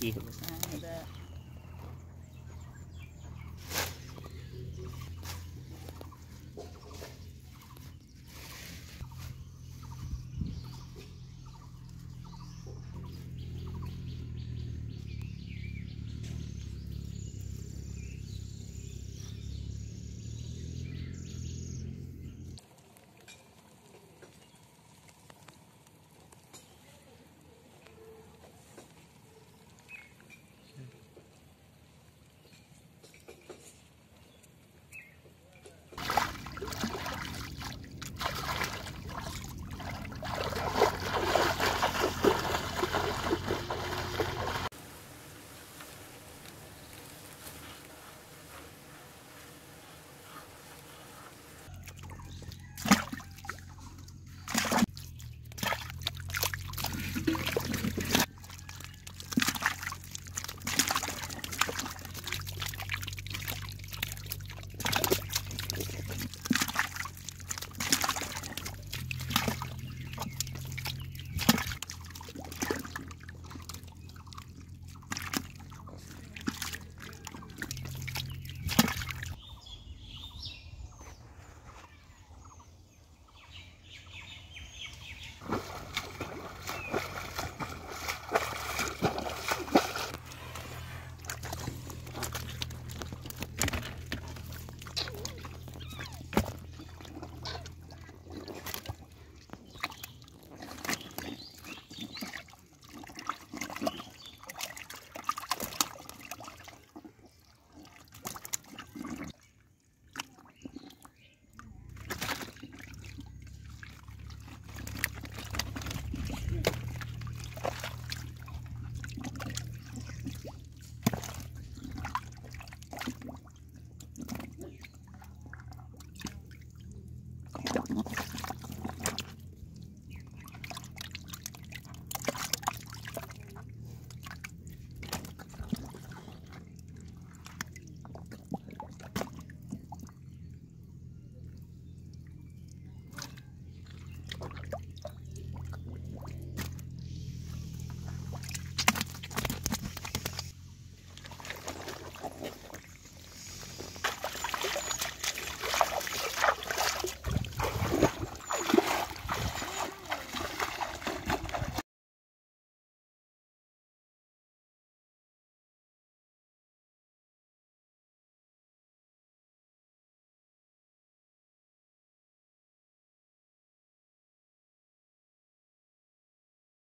医疗生嘅